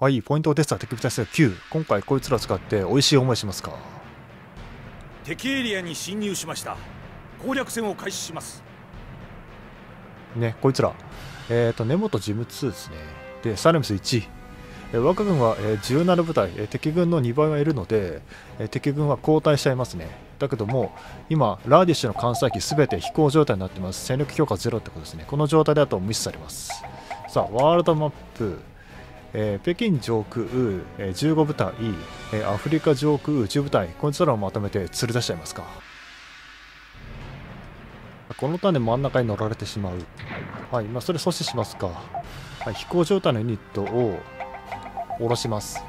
はい、ポイントテスター敵部隊数9。今回こいつらを使って美味しい思いしますか？敵エリアに侵入しました攻略戦を開始しますね、こいつら。えっ、と、根本事務2ですね。で、サレムス1。えー我が軍は、えー17部隊、えー敵軍の2倍はいるので、えー敵軍は後退しちゃいますね。だけども、今、ラーディッシュの艦載機すべて飛行状態になってます。戦力強化ゼロってことですね。この状態だと無視されます。さあ、ワールドマップ、えー北京上空、えー15部隊、えーアフリカ上空10部隊、こいつらをまとめて釣り出しちゃいますか。このターンで真ん中に乗られてしまう。はい、まあ、それ阻止しますか。はい、飛行状態のユニットを下ろします。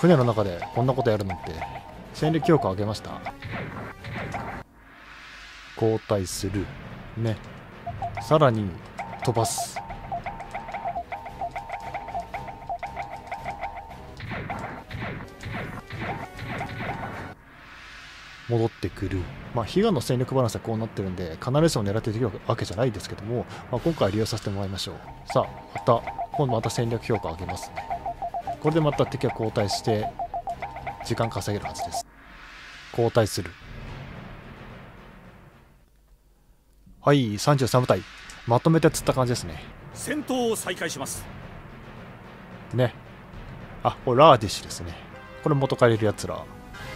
船の中でこんなことやるなんて、戦力強化上げました。交代する。ね。さらに飛ばす。戻ってくる、まあ、悲願の戦力バランスはこうなってるんで必ずしも狙ってできるわけじゃないですけども、まあ、今回利用させてもらいましょう。さあまた今度また戦略評価上げます。ねこれでまた敵が交代して時間稼げるはずです。交代する。はい33部隊。まとめて釣った感じですね。戦闘を再開します。ね。あこれラーディッシュですね。これ元借りるやつら。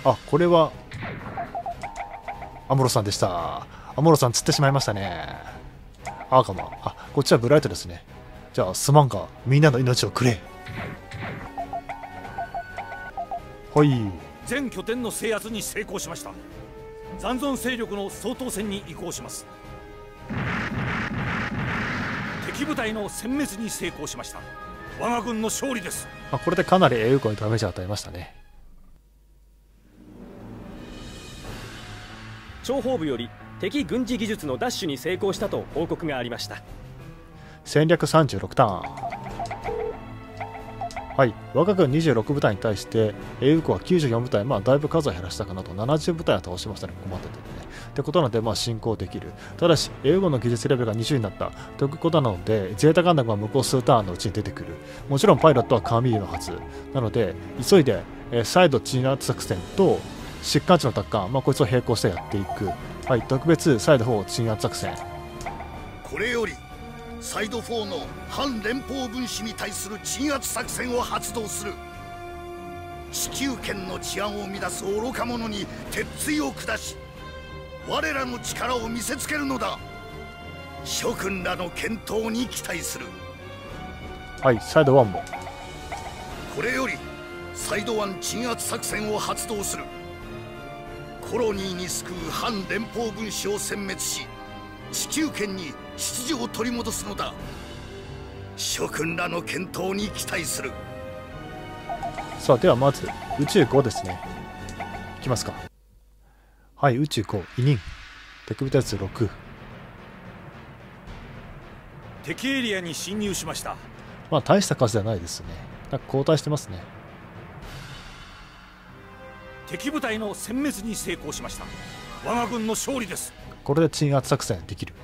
あこれはアムロさんでした。アムロさん釣ってしまいましたね。アーカマあこっちはブライトですね。じゃあすまんがみんなの命をくれ。はい。全拠点の制圧に成功しました。残存勢力の総統戦に移行します。敵部隊の殲滅に成功しました。我が軍の勝利です。あこれでかなり英語にダメージを与えましたね諜報部より敵軍事技術の奪取に成功したと報告がありました。戦略36ターン。はい。我が軍26部隊に対して英国は94部隊まあだいぶ数を減らしたかなと。70部隊は倒しましたね。困っててね。ってことなのでまあ進行できる。ただし英語の技術レベルが20になった。ということなのでゼータガンダムは向こう数ターンのうちに出てくる。もちろんパイロットはカーミールのはず。なので急いで、えー再度鎮圧作戦と疾患地の奪還、まあ、こいつを並行してやっていく。はい特別再度4鎮圧作戦。これよりサイド4の反連邦分子に対する鎮圧作戦を発動する。地球圏の治安を乱す愚か者に鉄槌を下し我らの力を見せつけるのだ。諸君らの健闘に期待する。はいサイド1も。これよりサイド1鎮圧作戦を発動するコロニーに救う反連邦分子を殲滅し地球圏に秩序を取り戻すのだ。諸君らの健闘に期待する。さあではまず宇宙5ですね。いきますか。はい宇宙5委任敵部隊数6敵エリアに侵入しました。まあ大した数ではないですね。なんか交代してますね敵部隊の殲滅に成功しました。我が軍の勝利です。これで鎮圧作戦できる。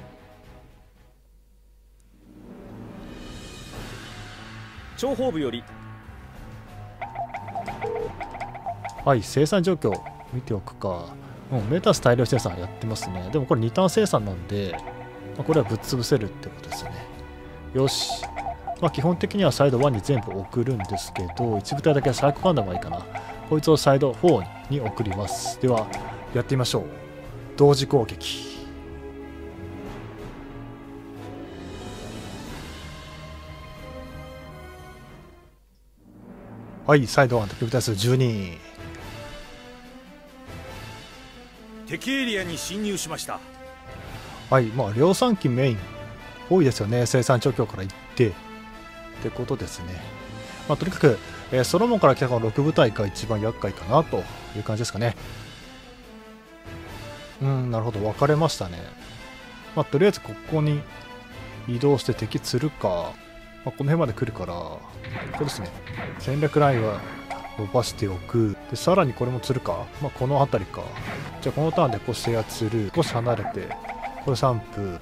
諜報部より。はい生産状況見ておくか。うんメタス大量生産やってますね。でもこれ2ターン生産なんで、まあこれはぶっ潰せるってことですね。よし。まあ基本的にはサイド1に全部送るんですけど一部隊だけサイコガンダムがいいかなこいつをサイド4に送ります。ではやってみましょう。同時攻撃。はいサイド1敵部隊数12敵エリアに侵入しました。はい、まあ、量産機メイン多いですよね、生産状況から言って。ってことですね。まあ、とにかく、えーソロモンから来たこの6部隊が一番厄介かなという感じですかね。うん、なるほど、分かれましたね。まあ、とりあえずここに移動して敵釣るか、まあ、この辺まで来るから、これですね、戦略ラインは伸ばしておく。で、さらにこれも釣るか、まあ、この辺りか。じゃあこのターンでこう制圧する。少し離れて、これ3分。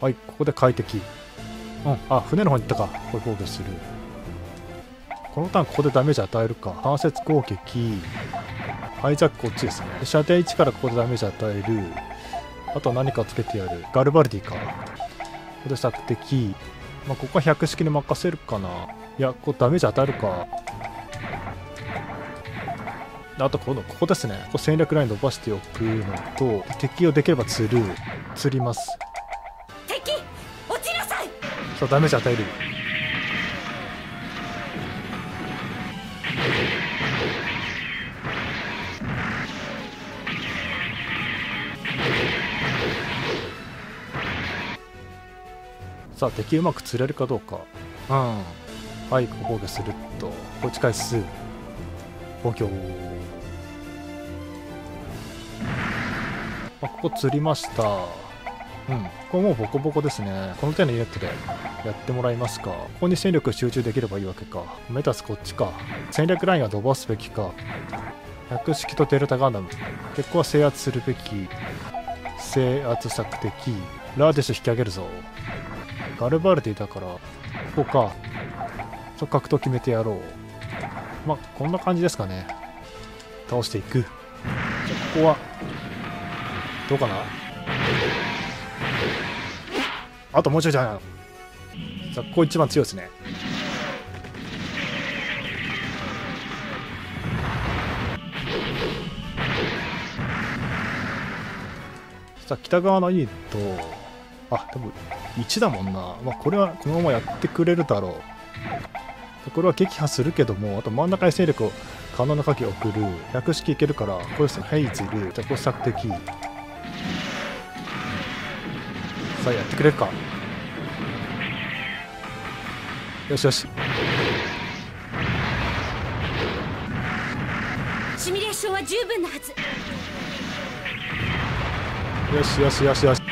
はい、ここで快適。うん、あ、船の方に行ったか。これ防御する。このターンここでダメージ与えるか。関節攻撃。ハイジャックこっちですね。で射程1からここでダメージ与える。あとは何かつけてやる。ガルバルディか。ここで索敵まあここは100式に任せるかな。いやここダメージ与えるか。あとこのここですね。ここ戦略ライン伸ばしておくのと敵をできれば釣る。釣ります。敵落ちなさい。そうダメージ与えるさあ敵うまく釣れるかどうか。うんはい防御するっと。こっち回数防御あここ釣りました。うん。ここもうボコボコですね。この手のユニットでやってもらいますか。ここに戦力集中できればいいわけか。メタスこっちか。戦略ラインは伸ばすべきか。百式とデルタガンダム。結構は制圧するべき。制圧索敵ラーディッシュ引き上げるぞ。ガルバルディだからここか。そう格闘決めてやろう。まあこんな感じですかね。倒していく。じゃここはどうかな？あともうちょいじゃんさあここ一番強いですね。さあ北側のユニットあでも1だもんな、まあ、これはこのままやってくれるだろう。これは撃破するけどもあと真ん中に勢力を可能な限り送る。百式いけるからこれですねヘイズルじゃあこれ索敵。さあやってくれるか。よしよし。シミュレーションは十分なはず。よしよしよしよし。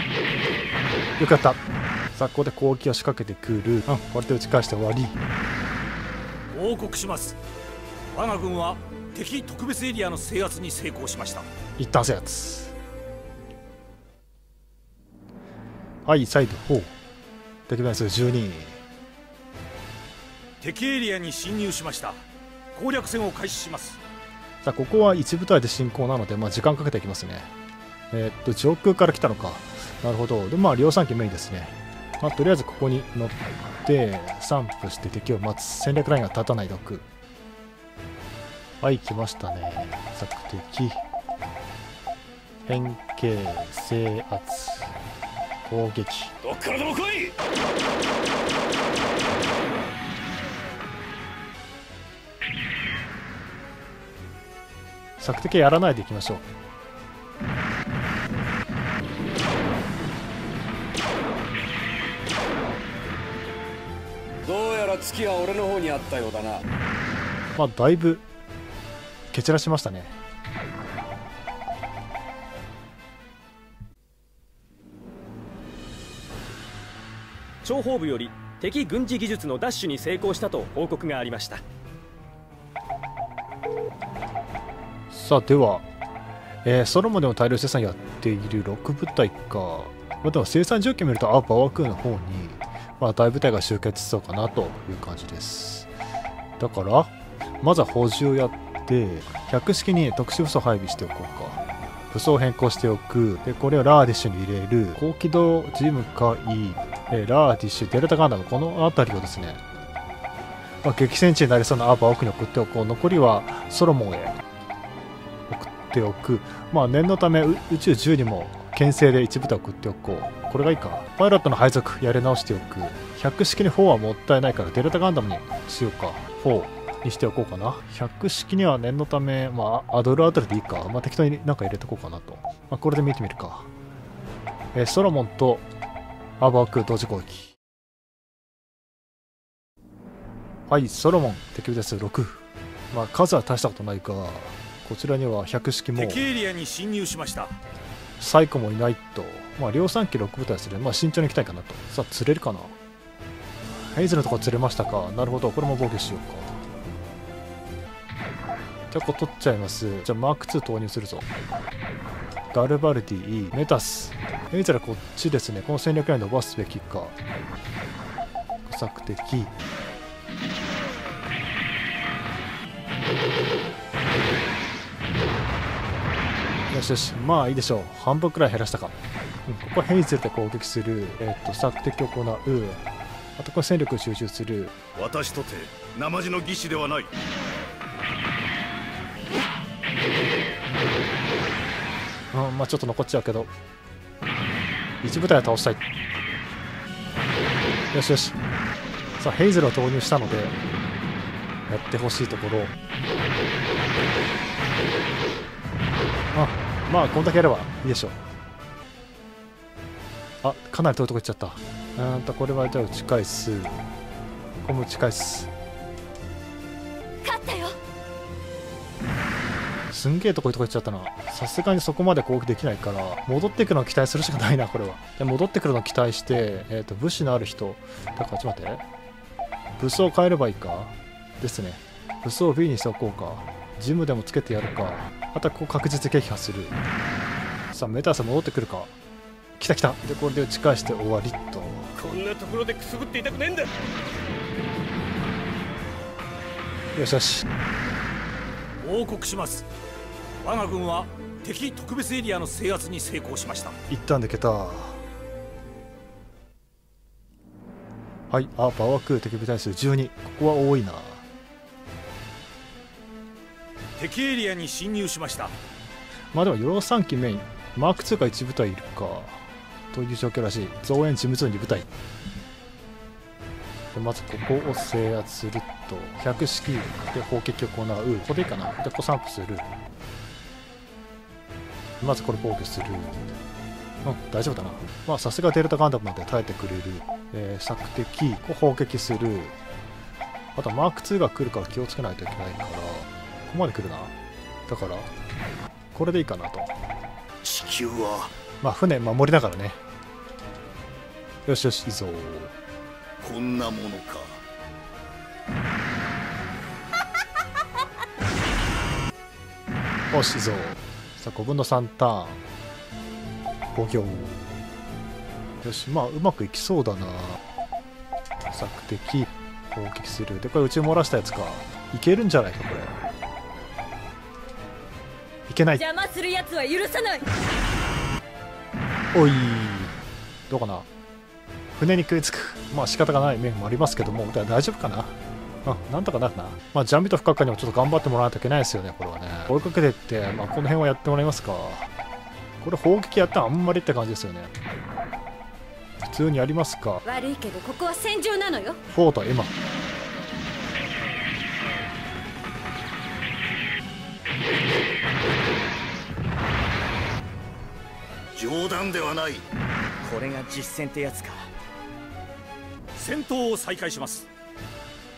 よかったさあここで攻撃を仕掛けてくる。うん。これで打ち返して終わり。報告します。我が軍は敵特別エリアの制圧に成功しました。一旦制圧はいサイド4敵枚数12敵エリアに侵入しました。攻略戦を開始します。さあここは一部隊で進行なので、まあ、時間かけていきますね。えーっと上空から来たのか。なるほど。でまあ量産機メインですねまあ、とりあえずここに乗って散布して敵を待つ。戦略ラインが立たないでおくはい来ましたね。索敵。変形制圧攻撃。どっからでも来い！索敵やらないでいきましょうどうやら月は俺の方にあったようだな。まあだいぶ蹴散らしましたね。諜報部より敵軍事技術の奪取に成功したと報告がありました。さあでは、えーソロモンでも大量生産やっている6部隊か、まあ、でも生産状況見るとあバワクーの方に、まあ、大部隊が集結しそうかなという感じです。だからまずは補充やって百式に特殊武装配備しておこうか。武装変更しておく。でこれをラーディッシュに入れる。高機動ジムカイ、えラーディッシュデルタガンダム。この辺りをですねまあ、激戦地になりそうなアーバー奥に送っておこう。残りはソロモンへ。送っておく。まあ念のため宇宙10にも牽制で一部隊送っておこう。これがいいか。パイロットの配属やり直しておく。100式に4はもったいないからデルタガンダムにしようか。4にしておこうかな。100式には念のためまあアドルアドルでいいか。まあ適当になんか入れとこうかなと、まあ、これで見てみるか、えーソロモンとアーバーク同時攻撃。はいソロモン。敵部です。6まあ数は大したことないがこちらには100式も。敵エリアに侵入しました。サイコもいないと、まあ、量産機6部隊する、まあ、慎重に行きたいかなと。さあ、釣れるかな？ヘイズのとこ釣れましたか？なるほど、これも防御しようか。じゃあ、こ取っちゃいます。じゃあ、マーク2投入するぞ。ガルバルディ、メタス。ヘイズラこっちですね。この戦略ライン伸ばすべきか。不作的。よしよしまあいいでしょう半分くらい減らしたかここはヘイゼルで攻撃するえっ、と索敵を行うあとこれ戦力を集中する。私とて生地の義士ではない。うんまあちょっと残っちゃうけど。一部隊は倒したい。よしよし。さあヘイゼルを投入したのでやってほしいところ。あまあこんだけやればいいでしょうあかなり遠いとこ行っちゃった。うーんとこれはじゃあ打ち返す。これも打ち返す。勝ったよ。すんげえとこいとこ行っちゃったな。さすがにそこまで攻撃できないから戻ってくるのを期待するしかないなこれは。で戻ってくるのを期待して、えー、と武士のある人。だからちょっと待って。武装を変えればいいか？ですね。武装を B にしておこうか。ジムでもつけてやるか。あとはここ確実撃破する。さあメタス戻ってくるか来た来た。でこれで打ち返して終わりっと。こんなところでくすぶっていたくねえんだ。よしよし。報告します。我が軍は敵特別エリアの制圧に成功しました。一旦でけた。はいあバワク敵部隊数12ここは多いな。敵エリアに侵入しました。まあでも、ヨロ3機メイン、マーク2が1部隊いるか、という状況らしい。増援事務2 2部隊。でまずここを制圧すると、100式で砲撃を行う。ここでいいかな？で、ここ散布する。まずこれ防御する。うん、大丈夫だな。まあ、さすがデルタガンダムまで耐えてくれる。えー、索敵、ここ砲撃する。あと、マーク2が来るから気をつけないといけないから、ここまで来るな。だから、これでいいかなと。地球はまあ、船守りながらね。よしよし、いいぞ。こんなものか よし、いいぞ。さあ、5分の3ターン。防御。よし、まあ、うまくいきそうだな。索敵、攻撃する。で、これ、内漏らしたやつか。いけるんじゃないか、これ。いけない。邪魔する奴は許さないおい。どうかな。船に食いつく。まあ仕方がない面もありますけどもだ大丈夫かな。あなんとかなるな。まあジャンビと不可解にもちょっと頑張ってもらわないといけないですよねこれはね。追いかけてって、まあ、この辺はやってもらえますか。これ砲撃やったらあんまりって感じですよね。普通にやりますか。悪いけどここは戦場なのよ。フォーとエマ冗談ではない。これが実戦ってやつか。戦闘を再開します。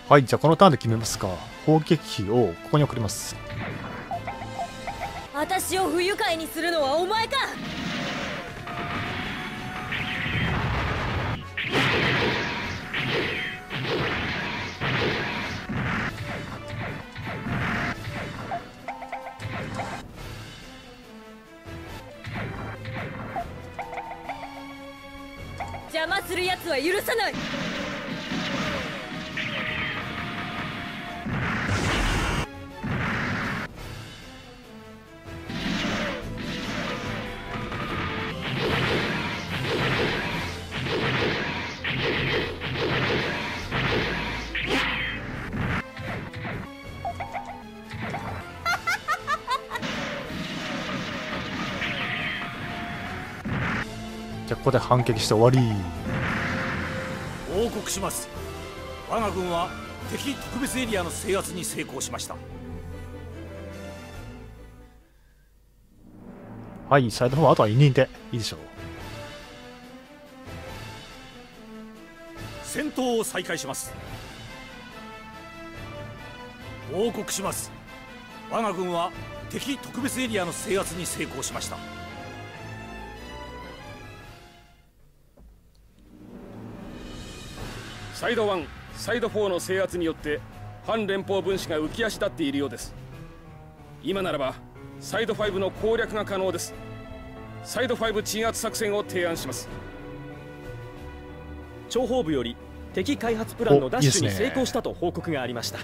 はいじゃあこのターンで決めますか。砲撃機をここに送ります。私を不愉快にするのはお前かする奴は許さない。じゃここで反撃して終わり。します。我が軍は敵特別エリアの制圧に成功しました。はいサイド4はあとは委任でいいでしょう。戦闘を再開します。報告します。我が軍は敵特別エリアの制圧に成功しましたサイド1サイド4の制圧によって反連邦分子が浮き足立っているようです。今ならばサイド5の攻略が可能です。サイド5鎮圧作戦を提案します。諜報部より敵開発プランのダッシュに成功したと報告がありました。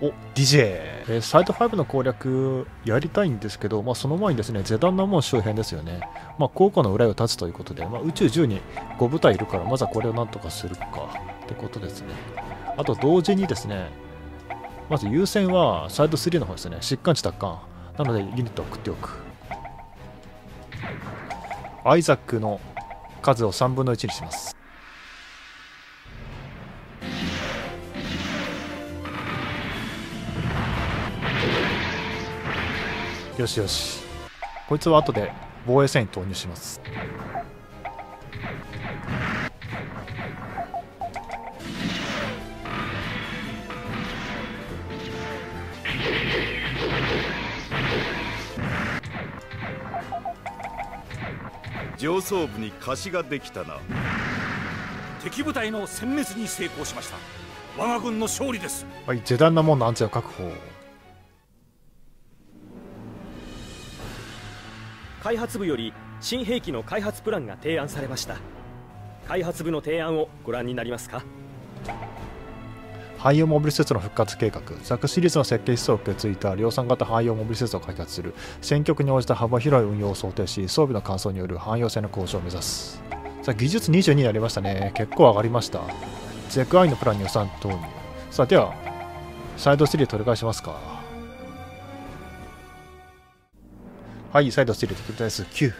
お DJ、えーサイド5の攻略やりたいんですけど、まあ、その前にですねゼダンナモン周辺ですよね、まあ、効果の裏を立つということで、まあ、宇宙10に5部隊いるからまずはこれをなんとかするかってことですね。あと同時にですねまず優先はサイド3の方ですね。疾患地奪還。なのでユニットを送っておく。アイザックの数を3分の1にします。よしよし。こいつは後で防衛線に投入します。上層部に貸しができたな。敵部隊の殲滅に成功しました。我が軍の勝利です。はいゼダンナモンの安全を確保開発部より新兵器の開発プランが提案されました。開発部の提案をご覧になりますか？汎用モビル施設の復活計画。昨シリーズの設計思想を受け継いだ量産型汎用モビル施設を開発する。戦局に応じた幅広い運用を想定し装備の換装による汎用性の向上を目指す。さあ技術22になりましたね。結構上がりました。ゼクアイのプランに予算投入。さあではサイド3取り返しますか。はいサイド3敵部隊数9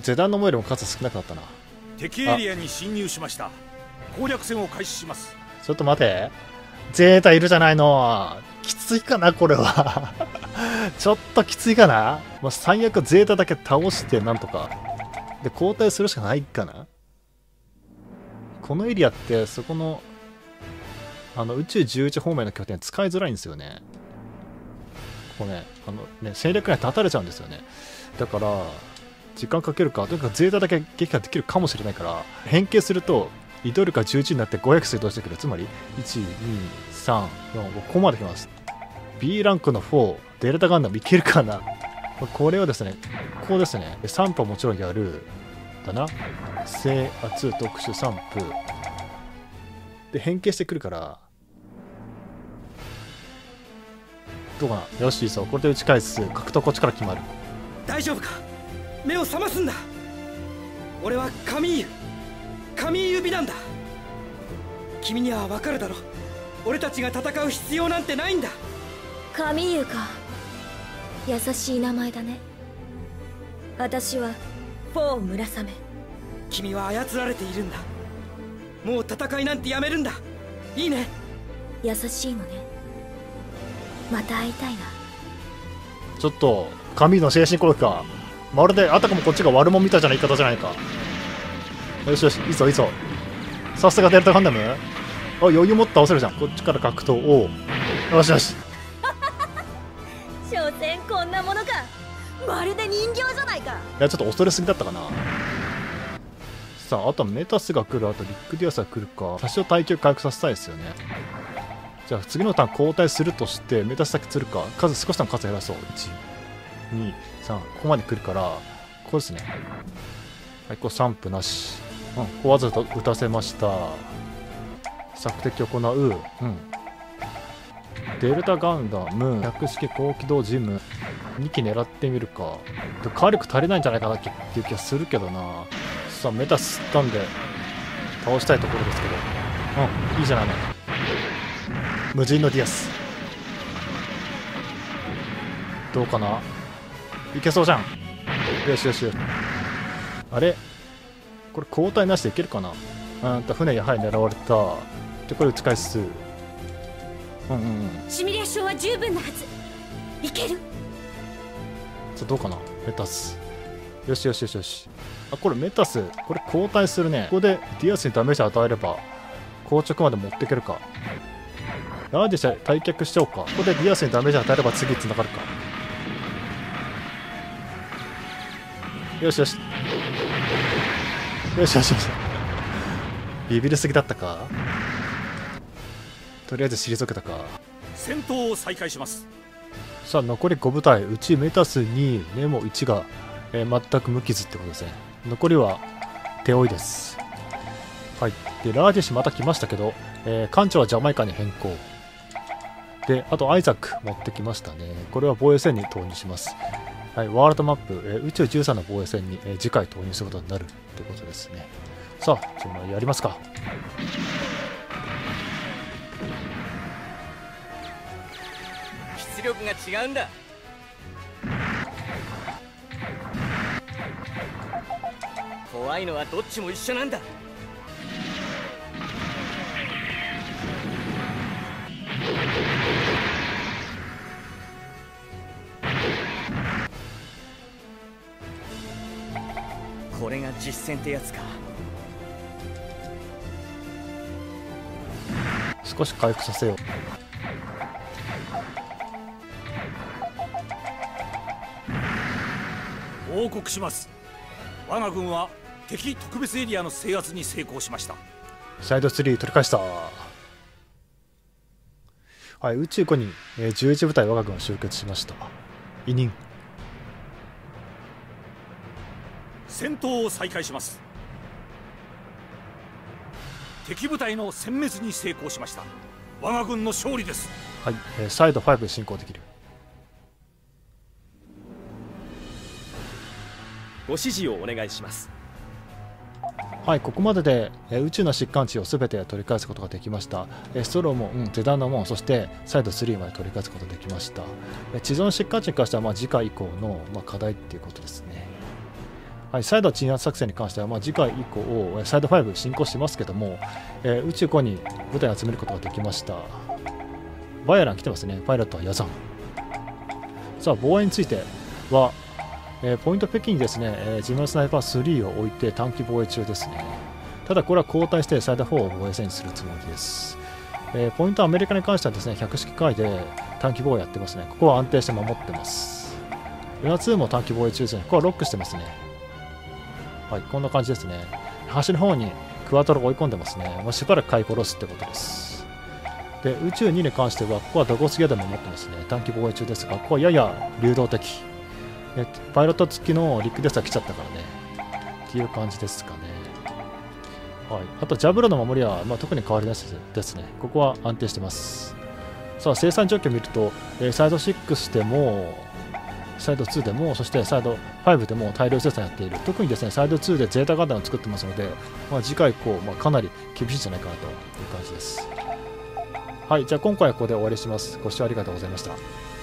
ゼダンのモよりも数少なくなったな敵エリアに侵入しました攻略戦を開始しますちょっと待て。ゼータいるじゃないの。きついかな、これは。ちょっときついかな。まあ、最悪ゼータだけ倒して、なんとか。で、交代するしかないかな。このエリアって、そこの、あの、宇宙11方面の拠点使いづらいんですよね。ここね、あのね、戦略に立たれちゃうんですよね。だから、時間かけるか、とにかくゼータだけ撃破できるかもしれないから、変形すると、移動力が11になって500水移動してくる。つまり12345ここまで来ます。B ランクの4デルタガンダムいけるかな。これはですねここですね散布はもちろんやる。だな。制圧特殊散布で変形してくるからどうかなよしいいぞこれで打ち返す。格闘こっちから決まる。大丈夫か？目を覚ますんだ。俺はカミーユカミーユ美なんだ。君には分かるだろ。俺たちが戦う必要なんてないんだ。カミユか。優しい名前だね。私はフォー村雨。君は操られているんだ。もう戦いなんてやめるんだ。いいね？優しいのねまた会いたいな。ちょっと神の精神攻撃か。まるであたかもこっちが悪者みたいじゃない言い方じゃないか。よしよしいいぞいいぞ。さすがデルタガンダム。あ余裕持って倒せるじゃん。こっちから格闘。おう。よしよし。所詮こんなものか。まるで人形じゃないか。いやちょっと恐れすぎだったかな。さああとはメタスが来る。あとリックディアスが来るか。多少耐久回復させたいですよねじゃあ次のターン交代するとしてメタスだけ釣るか？数少しでも数減らそう。123ここまで来るからここですね。はいこう散布なし。うんここわざと打たせました。索敵行う。うん。デルタガンダム百式高機動ジム。2機狙ってみるか。で火力足りないんじゃないかなっていう気がするけどな。さあメタ吸ったんで倒したいところですけど。うんいいじゃない。の無人のディアス。どうかな？いけそうじゃん。よしよしよし。あれ？これ交代なしでいけるかな？うんと船やはり狙われた。でこれ打ち返す。うんうんうん。シミュレーションは十分なはず。いける？さあどうかな？メタス。よしよしよしよし。あこれメタス。これ交代するね。ここでディアスにダメージ与えれば硬直まで持っていけるかラーディッシュ退却しちゃおうか。ここでディアスにダメージ与えれば次つながるか。よしよし。よしよしよし。ビビりすぎだったか？とりあえず退けたか。戦闘を再開します。さあ残り5部隊うちメタス2メモ1が、えー全く無傷ってことですね。残りは手負いです。はい。でラーディッシュまた来ましたけど、えー艦長はジャマイカに変更であとアイザック持ってきましたね。これは防衛戦に投入します。はい、ワールドマップ、えー宇宙13の防衛戦に、えー次回投入することになるということですね。さあじゃあまあやりますか。出力が違うんだ。怖いのはどっちも一緒なんだ。実戦ってやつか。少し回復させよう。報告します。我が軍は敵特別エリアの制圧に成功しました。サイド3取り返した。はい宇宙庫に、えー11部隊我が軍は集結しました。委任戦闘を再開します敵部隊の殲滅に成功しました我が軍の勝利ですはい、えーサイド5で進行できるご指示をお願いしますはい、ここまでで、えー宇宙の疾患地をすべて取り返すことができました。えーストローも、うん、ゼダンの門、そしてサイド3まで取り返すことができました。えー地上の疾患地に関しては、まあ、次回以降の、まあ、課題っていうことですね。はい、サイド鎮圧作戦に関しては、まあ、次回以降、サイド5進行してますけども、えー宇宙庫に部隊を集めることができました。バイアラン来てますね、パイロットはヤザン。さあ、防衛については、えーポイント北京にですね、えー自分スナイパー3を置いて短期防衛中ですね。ただこれは交代してサイド4を防衛戦にするつもりです。えーポイントはアメリカに関してはですね、100式回で短期防衛やってますね。ここは安定して守ってます。ルナ2も短期防衛中ですね。ここはロックしてますね。はい、こんな感じですね。端の方にクワトロが追い込んでますね。もうしばらく買い殺すってことです。で、宇宙2に関しては、ここはドゴスギアでも持ってますね。短期防衛中ですが、ここはやや流動的。パイロット付きのリックデスター来ちゃったからね。っていう感じですかね。はい、あと、ジャブロの守りは、まあ、特に変わりなしですね。ここは安定してます。さあ、生産状況を見ると、えサイド6でも、サイド2でも、そしてサイド5でも大量生産やっている。特にですね、サイド2でゼータガンダムを作ってますので、まあ、次回以降、まあ、かなり厳しいんじゃないかなという感じです。はい、じゃあ今回はここで終わりします。ご視聴ありがとうございました。